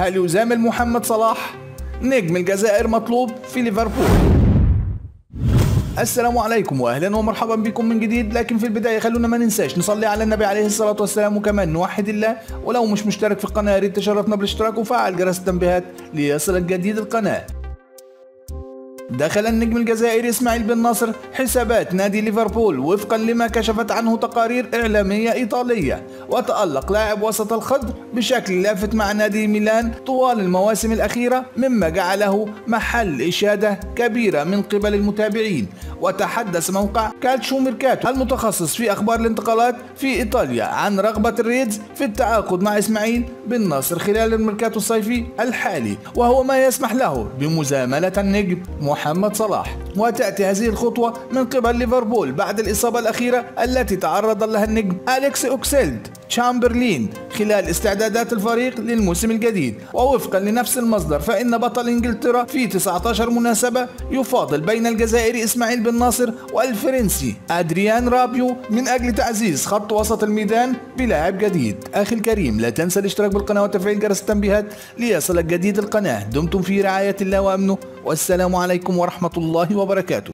هل يزامل محمد صلاح؟ نجم الجزائر مطلوب في ليفربول. السلام عليكم واهلا ومرحبا بكم من جديد لكن في البداية خلونا ما ننساش نصلي على النبي عليه الصلاة والسلام وكمان نوحد الله. ولو مش مشترك في القناة يا ريت تشرفنا بالاشتراك وفعل جرس التنبيهات ليصلك جديد القناة. دخل النجم الجزائري إسماعيل بن نصر حسابات نادي ليفربول وفقا لما كشفت عنه تقارير إعلامية إيطالية. وتألق لاعب وسط الخضر بشكل لافت مع نادي ميلان طوال المواسم الأخيرة مما جعله محل إشادة كبيرة من قبل المتابعين. وتحدث موقع كالتشو ميركاتو المتخصص في أخبار الانتقالات في إيطاليا عن رغبة الريدز في التعاقد مع إسماعيل بن ناصر خلال الميركاتو الصيفي الحالي وهو ما يسمح له بمزاملة النجم محمد صلاح. وتأتي هذه الخطوة من قبل ليفربول بعد الإصابة الأخيرة التي تعرض لها النجم أليكس أوكسليد. تشامبرلين خلال استعدادات الفريق للموسم الجديد. ووفقا لنفس المصدر فإن بطل إنجلترا في 19 مناسبة يفاضل بين الجزائري إسماعيل بن ناصر والفرنسي أدريان رابيو من أجل تعزيز خط وسط الميدان بلاعب جديد. أخي الكريم لا تنسى الاشتراك بالقناة وتفعيل جرس التنبيهات ليصلك جديد القناة. دمتم في رعاية الله وأمنه والسلام عليكم ورحمة الله وبركاته.